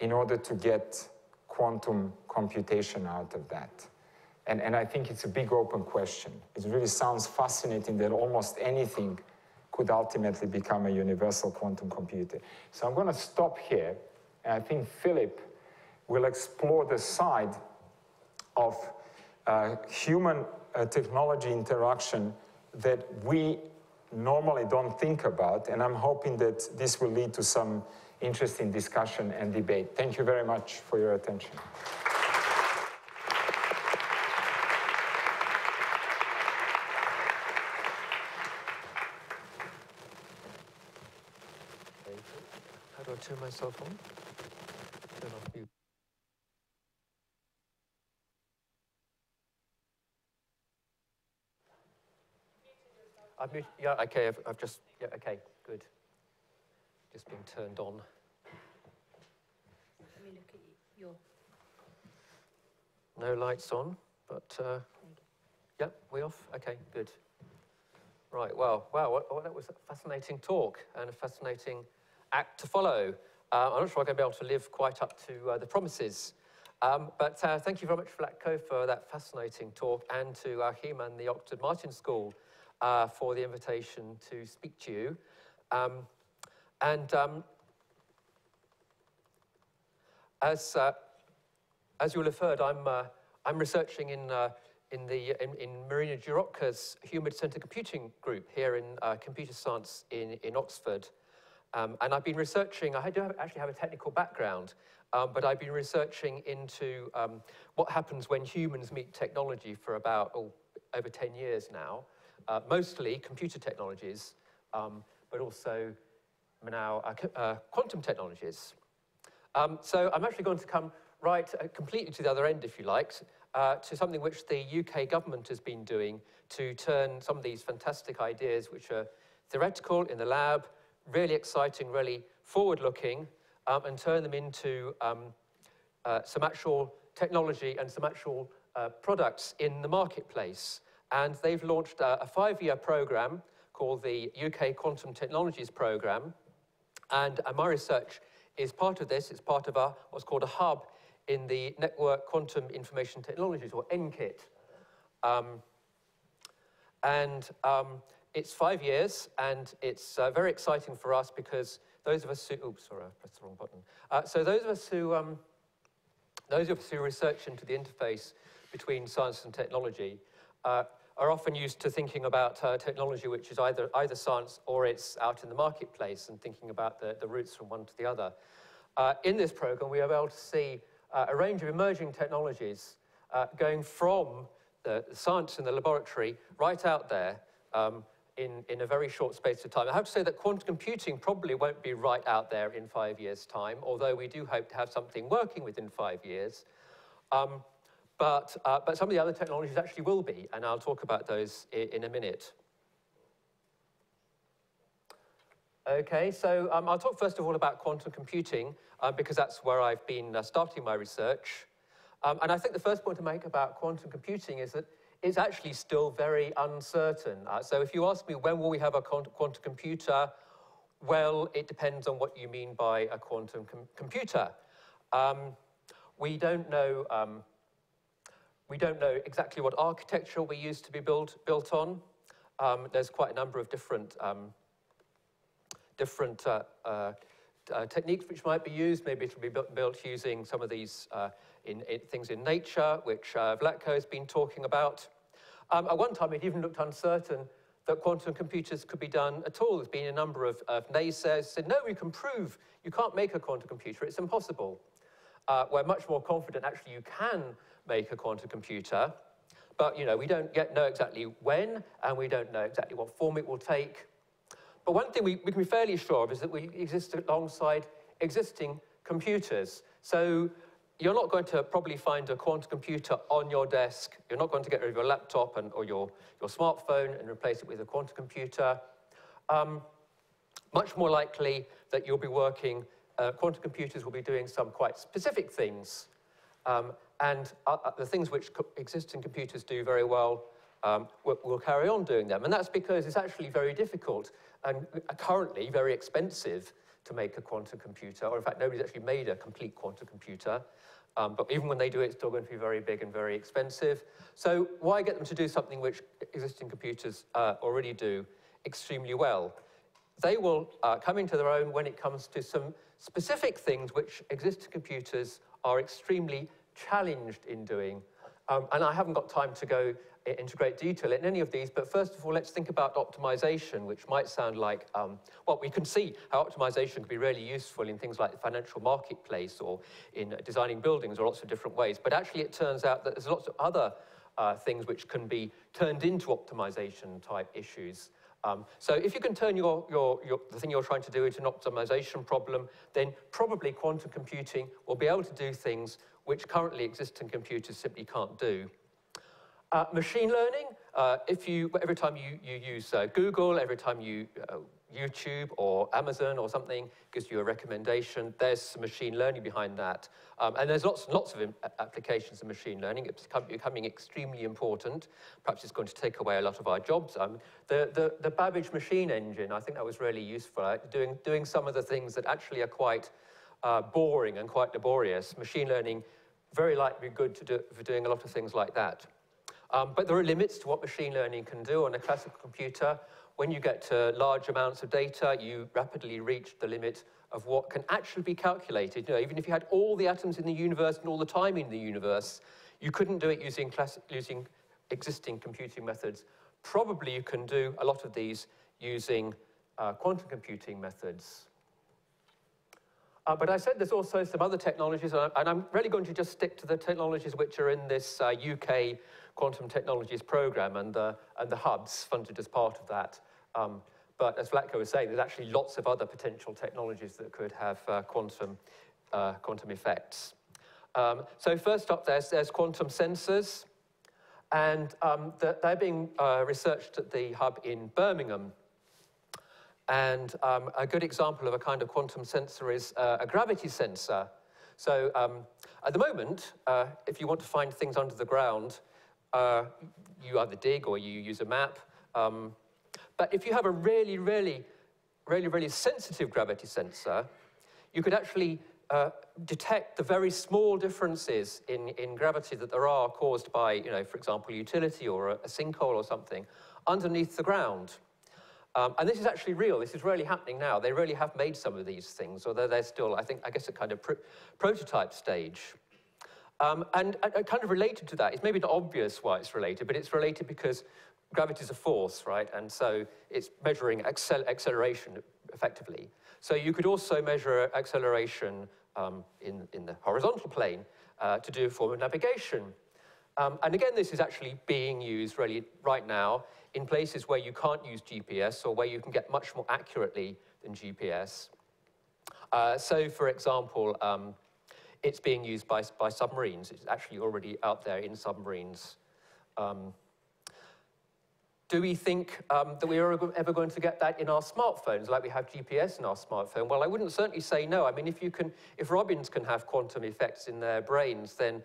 S2: in order to get quantum computation out of that? And, and I think it's a big open question. It really sounds fascinating that almost anything could ultimately become a universal quantum computer. So I'm going to stop here, and I think Philip will explore the side of uh, human uh, technology interaction that we normally don't think about, and I'm hoping that this will lead to some interesting discussion and debate. Thank you very much for your attention.
S3: How do I turn myself on? Turn off mute. I've mute, yeah, okay, I've, I've just, yeah, okay, good. Just being turned on.
S4: Let me look at you- your,
S3: No lights on, but, uh, yeah, we off? Okay, good. Right, well, wow, what, what, that was a fascinating talk and a fascinating act to follow. Uh, I'm not sure I'm going to be able to live quite up to uh, the promises. Um, but uh, thank you very much, Vlatko, for that fascinating talk, and to Achim and the Oxford Martin School uh, for the invitation to speak to you. Um, and um, as, uh, as you will have heard, I'm, uh, I'm researching in, uh, in, the, in, in Marina Jirotka's Human-Centered Computing group here in uh, computer science in, in Oxford. Um, and I've been researching, I do have, actually have a technical background, um, but I've been researching into um, what happens when humans meet technology for about oh, over 10 years now, uh, mostly computer technologies, um, but also now uh, uh, quantum technologies. Um, so I'm actually going to come right uh, completely to the other end, if you like, uh, to something which the UK government has been doing to turn some of these fantastic ideas, which are theoretical in the lab, really exciting, really forward-looking, um, and turn them into um, uh, some actual technology and some actual uh, products in the marketplace. And they've launched a, a five-year program called the UK Quantum Technologies Program, and uh, my research is part of this. It's part of a, what's called a hub in the Network Quantum Information Technologies, or NQIT. Um, and um, it's five years, and it's uh, very exciting for us because those of us who, oops, sorry, I pressed the wrong button. Uh, so those of us who, um, those of us who research into the interface between science and technology uh, are often used to thinking about uh, technology which is either, either science or it's out in the marketplace and thinking about the, the routes from one to the other. Uh, in this program, we are able to see uh, a range of emerging technologies uh, going from the science in the laboratory right out there um, in, in a very short space of time. I have to say that quantum computing probably won't be right out there in five years' time, although we do hope to have something working within five years. Um, but, uh, but some of the other technologies actually will be, and I'll talk about those in, a minute. Okay, so um, I'll talk first of all about quantum computing, uh, because that's where I've been uh, starting my research. Um, and I think the first point to make about quantum computing is that it's actually still very uncertain. Uh, so if you ask me when will we have a quantum computer, well, it depends on what you mean by a quantum com computer. Um, we don't know um, we don't know exactly what architecture we use to be built, built on. Um, there's quite a number of different, um, different uh, uh, uh, techniques which might be used. Maybe it'll be built, built using some of these uh, in, in things in nature, which uh, Vlatko has been talking about. Um, at one time, it even looked uncertain that quantum computers could be done at all. There's been a number of, of naysayers said, no, we can prove you can't make a quantum computer, it's impossible. Uh, we're much more confident actually you can make a quantum computer. But you know, we don't yet know exactly when, and we don't know exactly what form it will take. But one thing we, we can be fairly sure of is that we exist alongside existing computers. So you're not going to probably find a quantum computer on your desk. You're not going to get rid of your laptop and, or your, your smartphone and replace it with a quantum computer. Um, much more likely that you'll be working, uh, quantum computers will be doing some quite specific things. Um, and uh, uh, the things which existing computers do very well um, will, will, carry on doing them. And that's because it's actually very difficult and uh, currently very expensive to make a quantum computer, or in fact, nobody's actually made a complete quantum computer. Um, but even when they do it, it's still going to be very big and very expensive. So why get them to do something which existing computers uh, already do extremely well. They will uh, come into their own when it comes to some specific things which existing computers are extremely challenged in doing. Um, and I haven't got time to go into great detail in any of these, but first of all, let's think about optimization, which might sound like, um, well, we can see how optimization can be really useful in things like the financial marketplace or in designing buildings or lots of different ways. But actually, it turns out that there's lots of other uh, things which can be turned into optimization type issues. Um, so if you can turn your, your, your, the thing you're trying to do into an optimization problem, then probably quantum computing will be able to do things which currently existing computers simply can't do. Uh, machine learning, uh, if you, every time you, you use uh, Google, every time you, uh, YouTube or Amazon or something gives you a recommendation, there's some machine learning behind that. Um, and there's lots and lots of applications of machine learning. It's becoming extremely important. Perhaps it's going to take away a lot of our jobs. Um, the, the, the Babbage machine engine, I think that was really useful, uh, doing, doing some of the things that actually are quite uh, boring and quite laborious. Machine learning, very likely good do, for doing a lot of things like that. Um, but there are limits to what machine learning can do on a classical computer. When you get to large amounts of data, you rapidly reach the limit of what can actually be calculated. You know, even if you had all the atoms in the universe and all the time in the universe, you couldn't do it using, using existing computing methods. Probably you can do a lot of these using uh, quantum computing methods. Uh, but I said there's also some other technologies, and I'm really going to just stick to the technologies which are in this uh, UK Quantum Technologies program and the, and the hubs funded as part of that. Um, but as Vlatko was saying, there's actually lots of other potential technologies that could have uh, quantum, uh, quantum effects. Um, so first up, there's, there's quantum sensors, and um, the, they're being uh, researched at the hub in Birmingham. And um, a good example of a kind of quantum sensor is uh, a gravity sensor. So um, at the moment, uh, if you want to find things under the ground, uh, you either dig or you use a map. Um, but if you have a really, really, really, really sensitive gravity sensor, you could actually uh, detect the very small differences in, in gravity that there are caused by, you know, for example, utility or a, a sinkhole or something underneath the ground. Um, and this is actually real. This is really happening now. They really have made some of these things, although they're still, I think, I guess, a kind of pr prototype stage. Um, and kind of related to that, it's maybe not obvious why it's related, but it's related because gravity is a force, right? And so it's measuring accel acceleration effectively. So you could also measure acceleration um, in, in the horizontal plane uh, to do a form of navigation. Um, and again, this is actually being used really right now in places where you can't use GPS or where you can get much more accurately than GPS. Uh, so, for example, um, it's being used by, by submarines. It's actually already out there in submarines. Um, do we think um, that we are ever going to get that in our smartphones, like we have GPS in our smartphone? Well, I wouldn't certainly say no. I mean, if you can, if robins can have quantum effects in their brains, then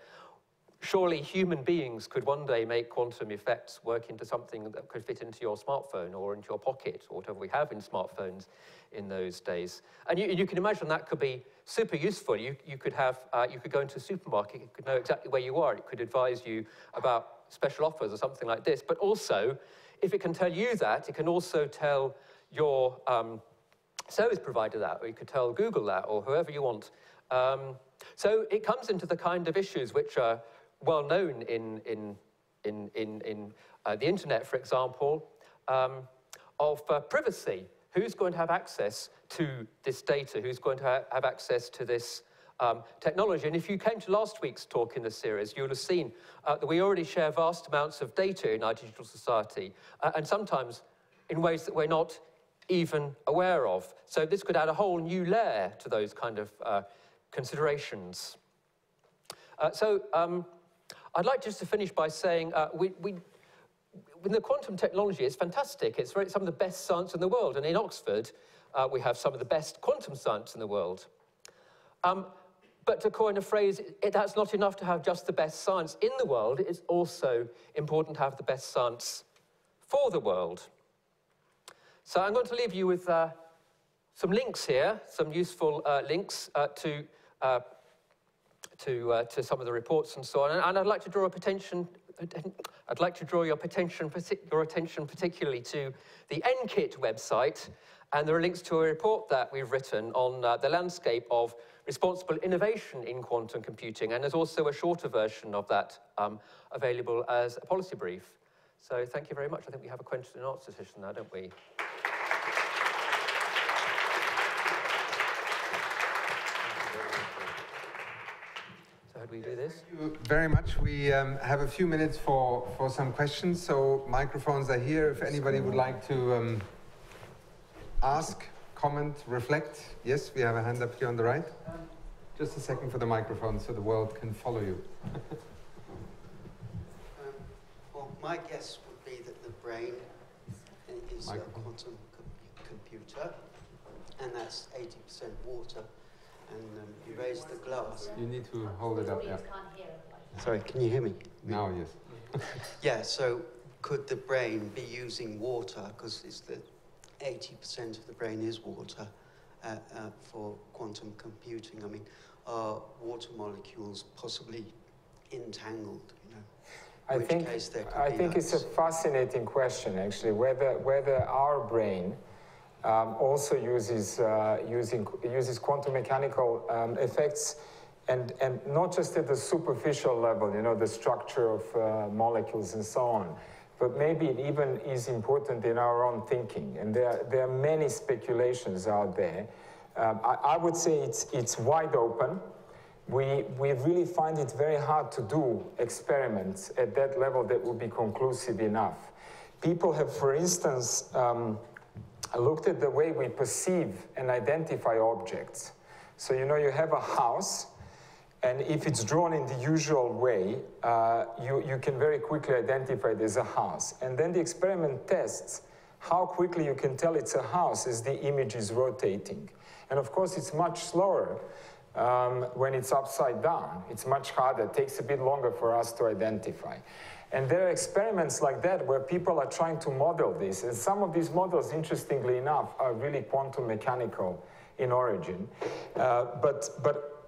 S3: surely human beings could one day make quantum effects work into something that could fit into your smartphone or into your pocket or whatever we have in smartphones in those days. And you, you can imagine that could be super useful. You, you could have, uh, you could go into a supermarket, it could know exactly where you are, it could advise you about special offers or something like this. But also, if it can tell you that, it can also tell your um, service provider that, or you could tell Google that, or whoever you want. Um, so it comes into the kind of issues which are well known in, in, in, in, in uh, the internet, for example, um, of uh, privacy. Who's going to have access to this data? Who's going to ha have access to this um, technology? And if you came to last week's talk in the series, you'll have seen uh, that we already share vast amounts of data in our digital society, uh, and sometimes in ways that we're not even aware of. So this could add a whole new layer to those kind of uh, considerations. Uh, so um, I'd like just to finish by saying uh, we, we, with the quantum technology, it's fantastic. It's very, some of the best science in the world. And in Oxford, uh, we have some of the best quantum science in the world. Um, but to coin a phrase, it, that's not enough to have just the best science in the world. It's also important to have the best science for the world. So I'm going to leave you with uh, some links here, some useful uh, links uh, to uh, to, uh, to some of the reports and so on. And, and I'd like to draw attention, I'd like to draw your attention, your attention particularly to the NQIT website, and there are links to a report that we've written on uh, the landscape of responsible innovation in quantum computing, and there's also a shorter version of that um, available as a policy brief. So thank you very much. I think we have a question and answer session now, don't we? So how do we do this?
S1: Thank you very much. We um, have a few minutes for, for some questions, so microphones are here. If anybody would like to um, ask, comment, reflect. Yes, we have a hand up here on the right. Just a second for the microphone so the world can follow you. *laughs*
S4: um, well, my guess would be that the brain is a quantum co computer, and that's 80% water. And um, you raise the glass.
S1: You need to hold it up, yeah.
S4: Sorry, can you hear me?
S1: Now, yes. *laughs*
S4: yeah, so could the brain be using water, because it's the 80% of the brain is water, uh, uh, for quantum computing? I mean, are water molecules possibly entangled? You know,
S2: I think I think it's a fascinating question actually. Whether whether our brain um, also uses uh, using uses quantum mechanical um, effects. And, and not just at the superficial level, you know, the structure of uh, molecules and so on, but maybe it even is important in our own thinking. And there, there are many speculations out there um, I, I, would say it's, it's wide open. We, we really find it very hard to do experiments at that level that would be conclusive enough. People have, for instance, um, looked at the way we perceive and identify objects. So, you know, you have a house, and if it's drawn in the usual way, uh, you, you can very quickly identify it as a house. And then the experiment tests how quickly you can tell it's a house as the image is rotating. And of course, it's much slower um, when it's upside down. It's much harder. It takes a bit longer for us to identify. And there are experiments like that where people are trying to model this. And some of these models, interestingly enough, are really quantum mechanical in origin. Uh, but, but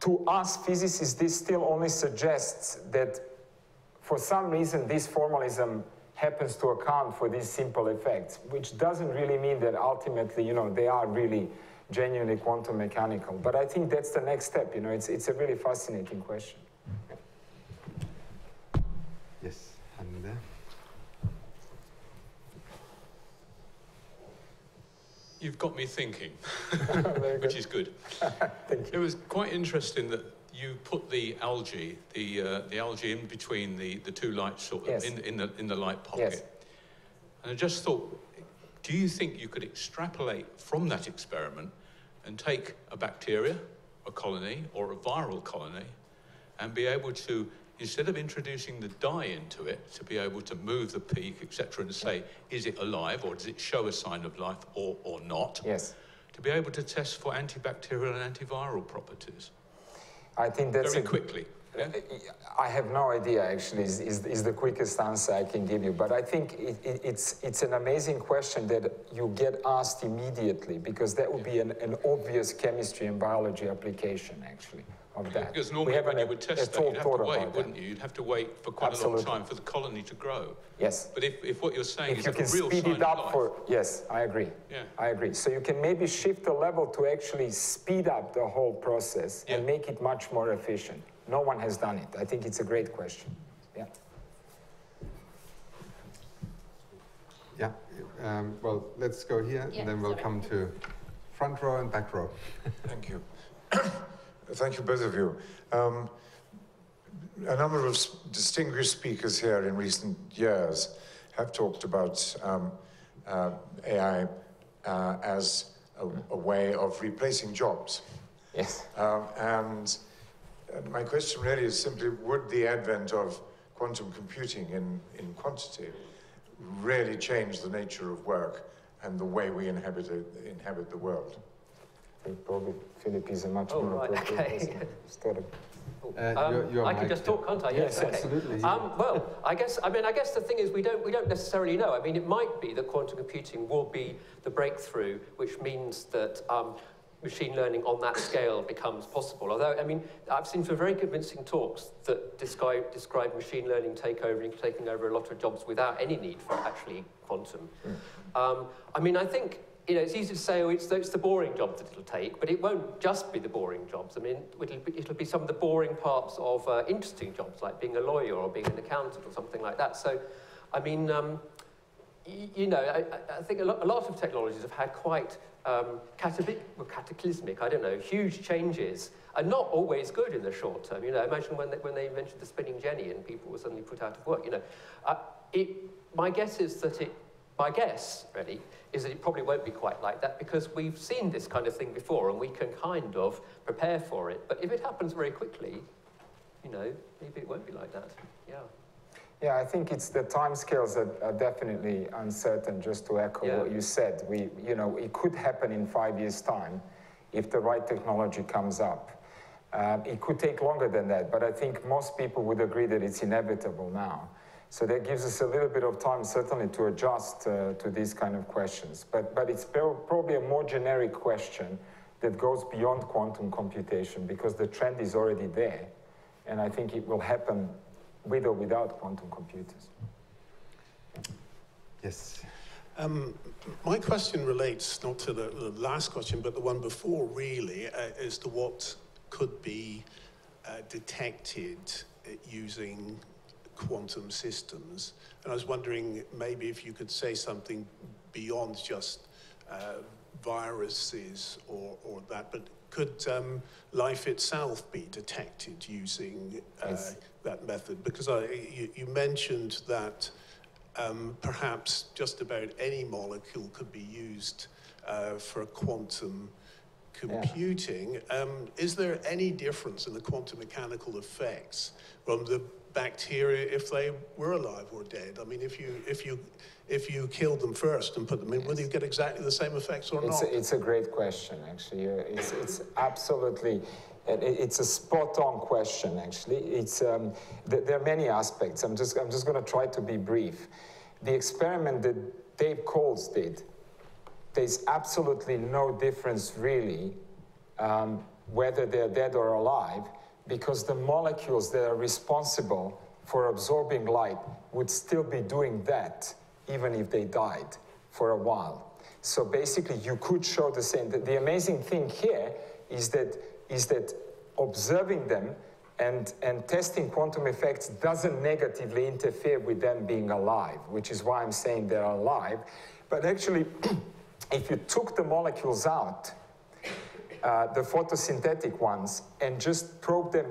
S2: to us physicists, this still only suggests that for some reason this formalism happens to account for these simple effects, which doesn't really mean that ultimately, you know, they are really genuinely quantum mechanical. But I think that's the next step. You know, it's, it's a really fascinating question.
S1: Yes, and there.
S5: You've got me thinking, *laughs* *laughs* which is good. *laughs* it was quite interesting that you put the algae, the uh, the algae in between the, the two lights, sort of yes. in in the in the light pocket. Yes. And I just thought, do you think you could extrapolate from that experiment and take a bacteria, a colony, or a viral colony, and be able to, instead of introducing the dye into it, to be able to move the peak, etc., and say, is it alive, or does it show a sign of life, or, or not?
S2: Yes.
S5: To be able to test for antibacterial and antiviral properties.
S2: I think that's
S5: very a, quickly. Yeah?
S2: I have no idea, actually, is, is, is, the quickest answer I can give you. But I think it, it, it's, it's an amazing question that you get asked immediately because that would be an, an obvious chemistry and biology application, actually. Of that.
S5: Because normally when you would test that, you'd have to wait, wouldn't you? You'd have to wait for quite Absolutely. a long time for the colony to grow.
S2: Yes.
S5: But if, if what you're saying
S2: if
S5: is
S2: you can
S5: a real
S2: speed it up for yes, I agree.
S5: Yeah.
S2: I agree. So you can maybe shift the level to actually speed up the whole process yeah. and make it much more efficient. No one has done it. I think it's a great question. Yeah.
S1: Yeah. Um, well, let's go here, yeah, and then we'll sorry. come to front row and back row. *laughs*
S6: Thank you. *coughs* Thank you, both of you. Um, a number of distinguished speakers here in recent years have talked about um, uh, AI uh, as a, a, way of replacing jobs.
S2: Yes.
S6: Um, and and my question really is simply, would the advent of quantum computing in, in quantity really change the nature of work and the way we inhabit, inhabit the world?
S2: I probably Philip is a much
S3: oh,
S2: more
S3: right, okay. *laughs*
S1: Uh, um, you're, you're
S3: I can just talk, can't I?
S1: Yes, yes okay. absolutely. Um,
S3: well, I guess I mean I guess the thing is we don't we don't necessarily know. I mean, it might be that quantum computing will be the breakthrough, which means that um, machine learning on that scale becomes possible. Although, I mean, I've seen some very convincing talks that describe, describe machine learning takeover, and taking over a lot of jobs without any need for actually quantum. Mm. Um, I mean, I think you know, it's easy to say, oh, it's, it's the boring jobs that it'll take, but it won't just be the boring jobs. I mean, it'll be, it'll be some of the boring parts of uh, interesting jobs, like being a lawyer or being an accountant or something like that. So, I mean, um, you know, I, I think a lot, a lot, of technologies have had quite um, cataclysmic, I don't know, huge changes, and not always good in the short term. You know, imagine when they, when they invented the spinning jenny and people were suddenly put out of work. You know, uh, it, my guess is that it, my guess, really, is that it probably won't be quite like that because we've seen this kind of thing before and we can kind of prepare for it. But if it happens very quickly, you know, maybe it won't be like that. Yeah.
S2: Yeah, I think it's the timescales that are definitely uncertain. Just to echo yeah. what you said, we, you know, it could happen in five years' time if the right technology comes up. Um, it could take longer than that, but I think most people would agree that it's inevitable now. So that gives us a little bit of time, certainly, to adjust uh, to these kind of questions. But, but it's probably a more generic question that goes beyond quantum computation because the trend is already there. And I think it will happen with or without quantum computers.
S1: Yes.
S7: Um, my question relates not to the, the, last question, but the one before, really, uh, as to what could be uh, detected using quantum systems. And I was wondering maybe if you could say something beyond just uh, viruses or, or that, but could um, life itself be detected using uh, yes. That method? Because I, you, you mentioned that um, perhaps just about any molecule could be used uh, for quantum computing. Yeah. Um, is there any difference in the quantum mechanical effects from the bacteria if they were alive or dead? I mean, if you if you if you killed them first and put them in, will you get exactly the same effects or
S2: it's
S7: not?
S2: A, it's a great question, actually. It's, it's absolutely, it's a spot-on question, actually. It's, um, th there are many aspects. I'm just, I'm just going to try to be brief. The experiment that Dave Coles did, there's absolutely no difference, really, um, whether they're dead or alive, because the molecules that are responsible for absorbing light would still be doing that even if they died for a while. So basically, you could show the same. The, the amazing thing here is that, is that observing them and, and testing quantum effects doesn't negatively interfere with them being alive, which is why I'm saying they're alive. But actually, *clears throat* if you took the molecules out, uh, the photosynthetic ones, and just probe them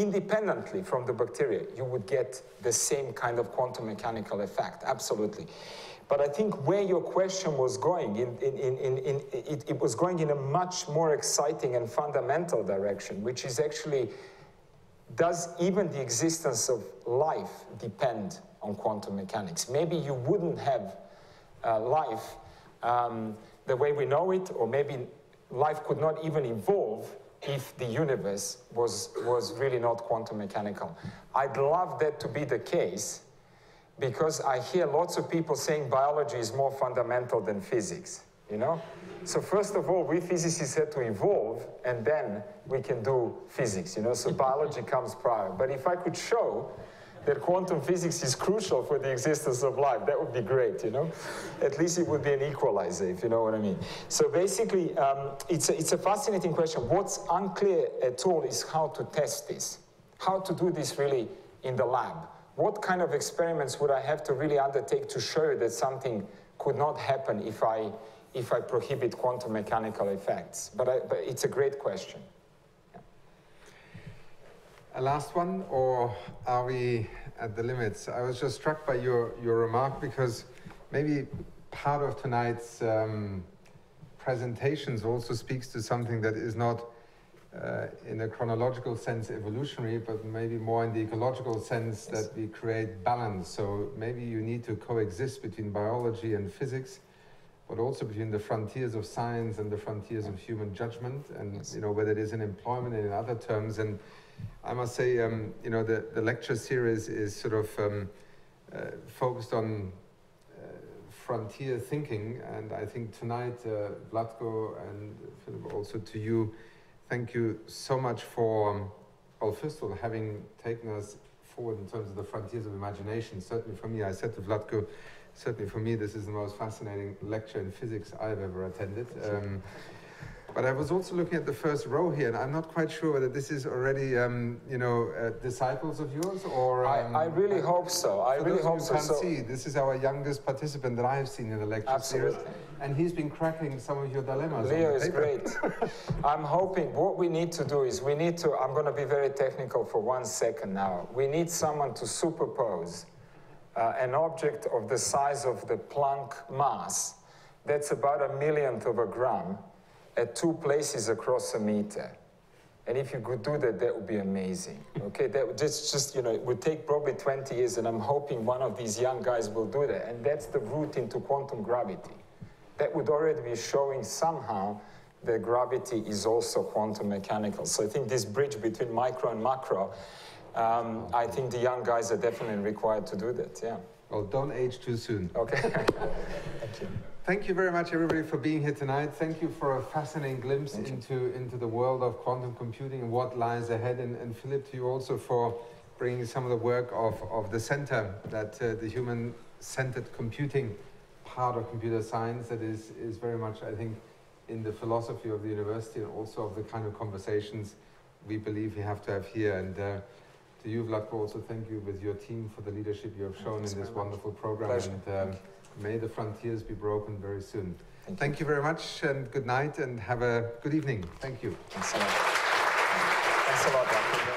S2: independently from the bacteria, you would get the same kind of quantum mechanical effect, absolutely. But I think where your question was going, in, in, in, it, it was going in a much more exciting and fundamental direction, which is actually, does even the existence of life depend on quantum mechanics? Maybe you wouldn't have uh, life um, the way we know it, or maybe life could not even evolve if the universe was, was really not quantum mechanical. I'd love that to be the case because I hear lots of people saying biology is more fundamental than physics, you know? So first of all, we physicists had to evolve and then we can do physics, you know? So biology comes prior. But if I could show that quantum physics is crucial for the existence of life. That would be great, you know? At least it would be an equalizer, if you know what I mean. So basically, um, it's, a, it's a fascinating question. What's unclear at all is how to test this, how to do this really in the lab. What kind of experiments would I have to really undertake to show that something could not happen if I, if I prohibit quantum mechanical effects? But, I, but it's a great question.
S1: A last one, or are we at the limits? I was just struck by your, your remark because maybe part of tonight's um, presentations also speaks to something that is not uh, in a chronological sense evolutionary, but maybe more in the ecological sense that we create balance. So maybe you need to coexist between biology and physics, but also between the frontiers of science and the frontiers of human judgment, and you know whether it is in employment and in other terms. And I must say, um, you know, the, the lecture series is sort of um, uh, focused on uh, frontier thinking. And I think tonight, uh, Vlatko and Philip, also to you, thank you so much for, um, well, first of all, having taken us forward in terms of the frontiers of imagination. Certainly for me, I said to Vlatko, certainly for me, this is the most fascinating lecture in physics I've ever attended. Um, but I was also looking at the first row here, and I'm not quite sure whether this is already, um, you know, uh, disciples of yours, or
S2: um, I, I, really hope so. I really hope so.
S1: Can't so. see. This is our youngest participant that I've seen in the lecture
S2: Absolutely.
S1: series, and he's been cracking some of your dilemmas.
S2: Leo is great. *laughs* I'm hoping what we need to do is we need to. I'm going to be very technical for one second now. We need someone to superpose uh, an object of the size of the Planck mass. That's about a millionth of a gram at two places across a meter. And if you could do that, that would be amazing. Okay, that would just, just, you know, it would take probably 20 years, and I'm hoping one of these young guys will do that. And that's the route into quantum gravity. That would already be showing somehow that gravity is also quantum mechanical. So I think this bridge between micro and macro, um, I think the young guys are definitely required to do that, yeah.
S1: Well, don't age too soon.
S2: Okay. *laughs* Thank you.
S1: Thank you very much, everybody, for being here tonight. Thank you for a fascinating glimpse into, into the world of quantum computing and what lies ahead. And, and Philip, to you also for bringing some of the work of, of the center, that uh, the human-centered computing part of computer science that is, is very much, I think, in the philosophy of the university and also of the kind of conversations we believe we have to have here. And uh, to you, Vlatko, also thank you with your team for the leadership you have shown Thanks in this wonderful program.
S2: Pleasure.
S1: And, um, May the frontiers be broken very soon. Thank, Thank you. you. very much and good night and have a good evening. Thank you.
S2: Thanks a lot. Thanks a lot, That was great.